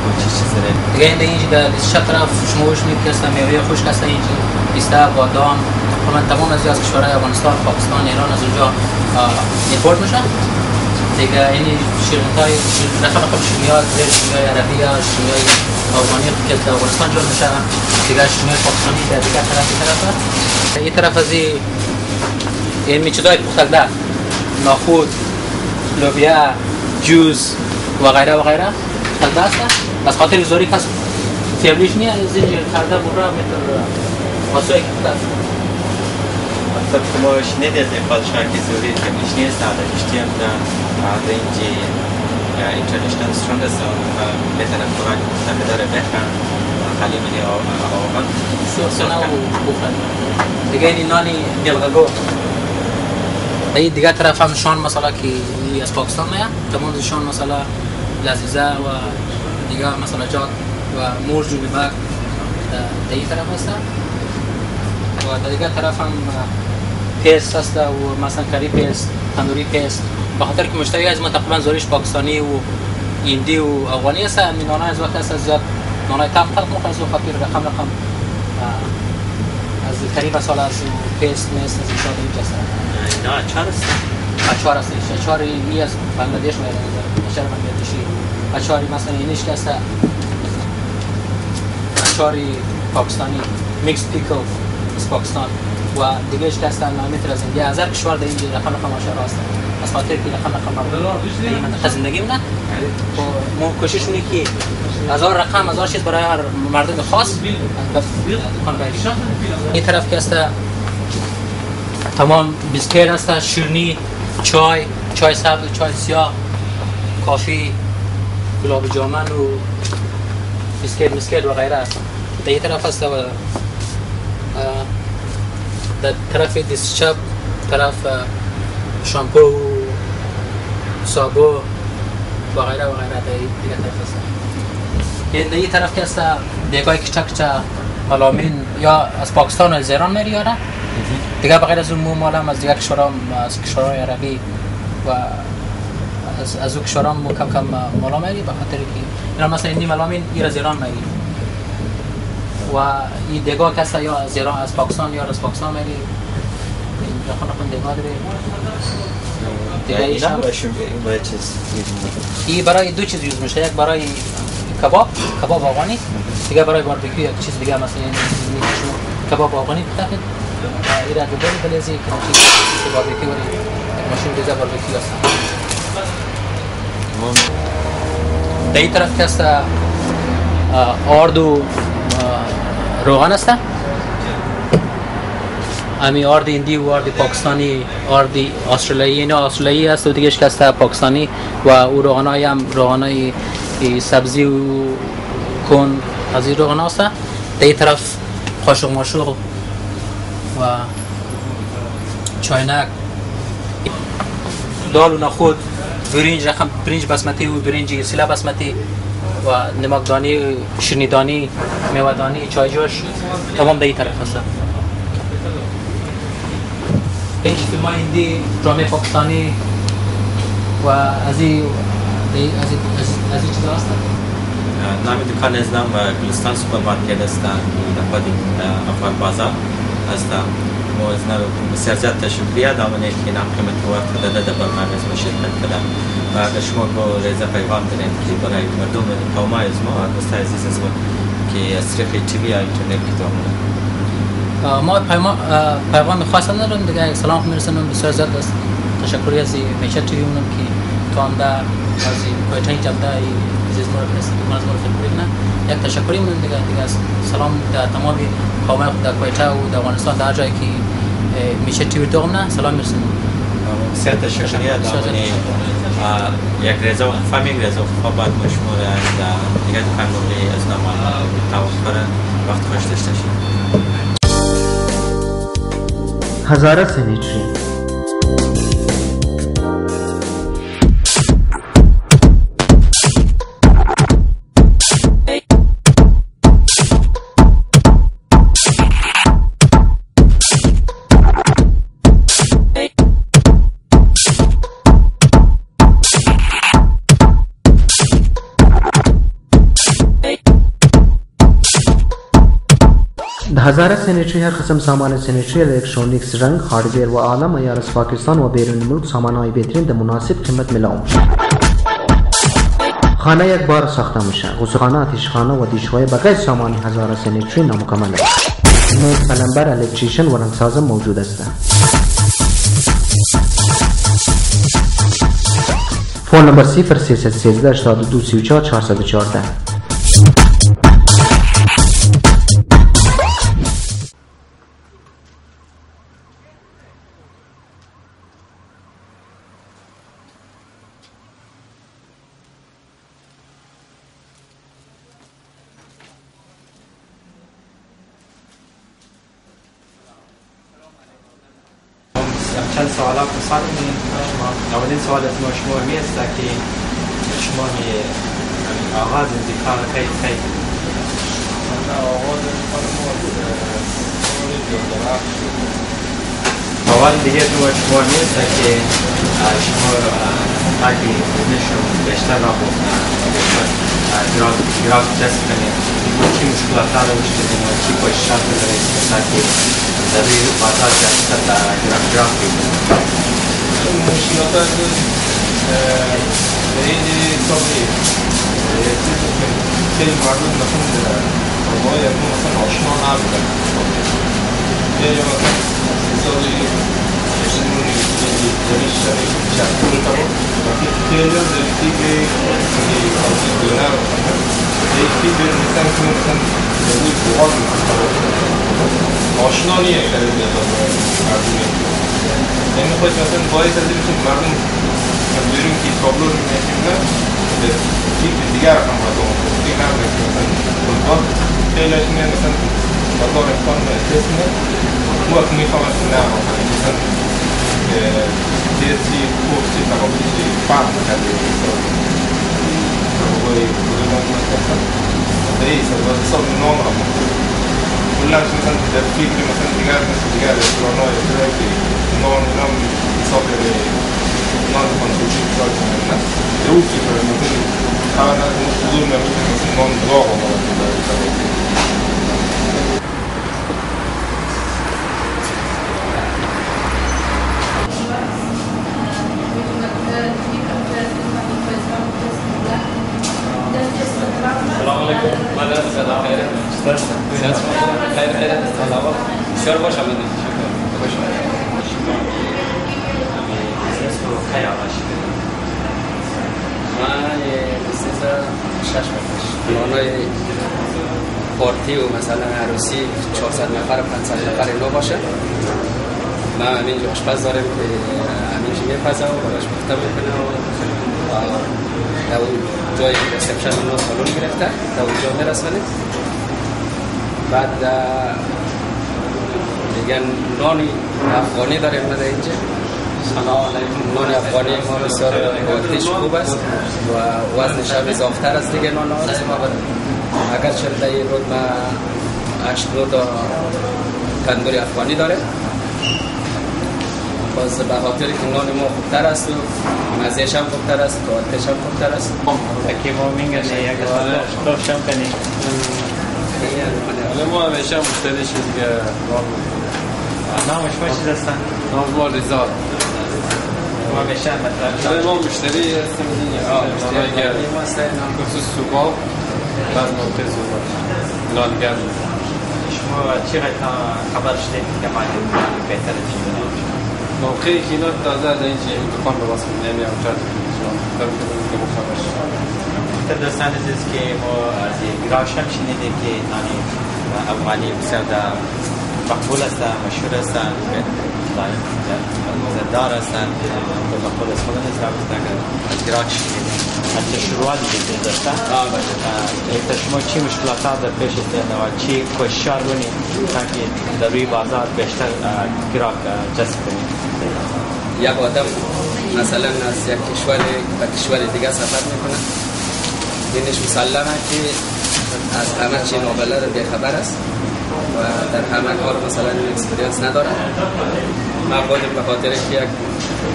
کنم چی چیز داره. دیگه این اینجا چه طرف شموش می که است میوه خوش است اینجا. پیسته بادام. من تمام از از کشورهای افغانستان پاکستان ایران از اونجا ایمپورت میشه دیگه این شیرینتای رقم رقم شیمیات غیر شیمیای عربی یا شیمیای افغانی که در افغانستان جور میشه دیگه شیمیای پاکستانی در دیگه طرف طرف. این طرف از این میچدای پختگده ناخود لوبیا جوز و غیره و غیره. خلده است بس خاطر زوری کس فیبلیش نیه از اینجا خرده برا متر واسه یک مطلب که ما شنیدی از پادشاه که زوری فیبلیش نیست در اشتی هم در رنج اینترنشنال سترونگ است و بهتر خوراک داره بهتر. خالی منی آوان سوسنا و بخورد دیگه این نانی دلغگو. ای دیگه طرف هم شان مثلا که از پاکستان میاد تمام شان مثلا لذیذه و دیگه مثلا جات و مرج و بیبک در این طرف هست و در دیگه طرف هم پیست هست و مثلا کری پیست تندوری پیست. به خاطر که مشتری از ما تقریبا زوریش پاکستانی و ایندی و افغانی هست می نانای از وقت هست از زیاد نانای تق تق مخواه از خاطر رقم رقم از قریب سال از پیست نیست از ایشاد اینجا هست. نه اچار است اچار است اچار ای از بنگلادش میاد اچار بنگلادشی. اچاری مثلا اینش است اچاری پاکستانی میکس پیکل از پاکستان. و دیگه اش است نامیتر از اینجا. هزار کشور در اینجا رقم رقم اچار هست از خاطر که رقم رقم این منطقه زندگی مونه ما کوشش اونه که هزار رقم هزار چیز برای هر مردم خاص. این طرف که تمام بیسکیت هست شیرنی چای چای سبز چای سیاه coffee. گلاب جامن و بیسکیت مسکیت و غیره است در این طرف هست و در طرف دست چپ طرف شامپو و صابو و غیره و غیره در این طرف هست. در این طرف که است دیگای کچه کچه ملامین یا از پاکستان و از ایران میری یاره دیگه بغیر از اون مو مال از دیگه کشورها از کشورهای عربی و از از اون کشورها مو کم کم مالا میری به خاطر که اینا مثلا این ملامین ایر از ایران میری. و این دیگه کسا یا از ایران از پاکستان یا از پاکستان میری. خونه خون دیگه دیگه ایشان. این برای دو چیز یوز میشه یک برای کباب کباب افغانی دیگه برای باربیکیو یک چیز دیگه مثلا کباب افغانی بتاخد ایراد بری بلزی که باربیکیو ولی ماشین دیزا باربیکیو است در طرف که است آرد و روغن است امی آرد ایندی و آرد پاکستانی آرد استرالیایی اینا استرالیایی است و دیگه که است پاکستانی و او روغن های هم روغن های سبزی و کن از این روغن است در طرف قاشق ماشق و چاینک دال و نخود برنج رقم برنج بسمتی و برنج سیلا بسمتی و نمکدانی شیرینیدانی میوه‌دانی چای جوش تمام در طرف هست این فیلم هندی درامه پاکستانی و از این از این از این چیزا هست نام دکان نام گلستان سوپرمارکت است در افغان بازار. است ما از نام بسیار زیاد تشکریه دامنه که نام قیمت وقت داده در برنامه ما شرکت کردن. و اگر شما با رضا پیغام دارین که برای مردم قوم از ما و دوست عزیز از ما که از طریق تیوی یا اینترنت که ما پیغام خاص ندارم دیگه. سلام میرسونم بسیار زیاد است. تشکری از میشه تیوی که در از کویتای جبده عزیز ما ما از ما فرست یک تشکری من دیگه دیگه سلام در تمام قوم در کویتا و در افغانستان در جایی که میشه تیوی تو نه سلام میرسونم بسیار تشکریه دامنه یک رضا و فهمین رضا و بعد مشمول در دیگه دکان از نام توافر وقت خوش داشته شید هزاره سنیچری هزاره sanitary هر قسم سامان sanitary electronics رنگ hardware و عالم ایار از پاکستان و بیرون ملک سامان های بهترین در مناسب قیمت ملاو میشه خانه یک بار ساخته میشه. غسلخانه آتیشخانه و دیشهای بقیه سامان هزاره sanitary نامکمل است نیز plumber electrician و رنگساز موجود است. phone number 0313 82 34 414 چند سوالات مثال کنیم اولین سوال از ما شما می که شما می آغاز کار خیلی خیلی اول دیگه شما می که شما اگه بودنشون بیشتر را بود گراف گراف جست کنید چی مشکلات ها رو داریم و چی کوششات رو داریم که روی بازار جست گراف گراف بگیریم. مشکلات خیلی سالی خیلی مردم مثلا با یک مثلا آشنا نبودن. خیلی مثلا سالی اجتماعی دانش شخصی رو وقتی خیلی از دیگه که کارتی دونه رو یکی به مثلا که مثلا روی بوغاز آشنا نیه خیلی مردمی یعنی خود مثلا باعث از اینکه مردم بیرون که تابلو رو می‌بینن به تیپ دیگر هم مردم دیگه هم مثلا فوتبال خیلی از میان مثلا بازار امکان تست میدن اون وقت می‌خوام نه مثلا درسی کورسی تقابلی فرق کرده وای بودمان مثلا رئیس از حساب نام هم کلا مثلا در فکر مثلا دیگر مثل دیگر رستوران های که non, non sapere non consulti non è utile per me cada پارتی و مثلا عروسی 400 نفر 500 نفر اینا باشه ما همینجا آشپز داریم که همینجا میپزه و براش مفتم می‌کنه و در اون جایی که ریسپشن اونا سالون گرفته در اونجا میرسونه بعد دیگه نانی افغانی داریم در اینجا سلام علیکم نان افغانی ما بسیار آتش خوب است و وزنش هم اضافتر از دیگه نان است اگر چرا این رود ما هشت نو تا تندوری افغانی داره باز به خاطر که نان ما خوبتر است و مزهش هم خوبتر است و آتش هم خوبتر است که ما میگن یک داشتم کنی حالا ما همیشه مشتری شد که نامش ما چیز هستن؟ نام ما رضا. ما همیشه مثلا. ما مشتری هستیم دیگه. خصوص صبح. بعد موقع صبح. نان گرم شما چقدر خبر شده؟ که ما بهتر موقعی که اینا تازه از این چیه دکان به واسه نمیام چند تا که بخورش در دوستان عزیز که ما از گراش هم شنیده که نانی افغانی بسیار مقبول است مشهور است زدار هستند به مقبول است خود نیست از گراش شنیده از شروعات دیگه داشتن تا شما چی مشکلات در پیش است و چی کوشش کنید تا که در روی بازار بیشتر گراک جذب کنید یک آدم مثلا از یک کشور به کشور دیگه سفر می‌کنه. اینش مسلمه که از همه چی نابلد بیخبر است. و در همه کار مثلا اکسپریانس نداره ما خودم به خاطر که یک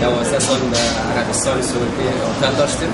دوازده سال در عربستان سعودی هتل داشتیم.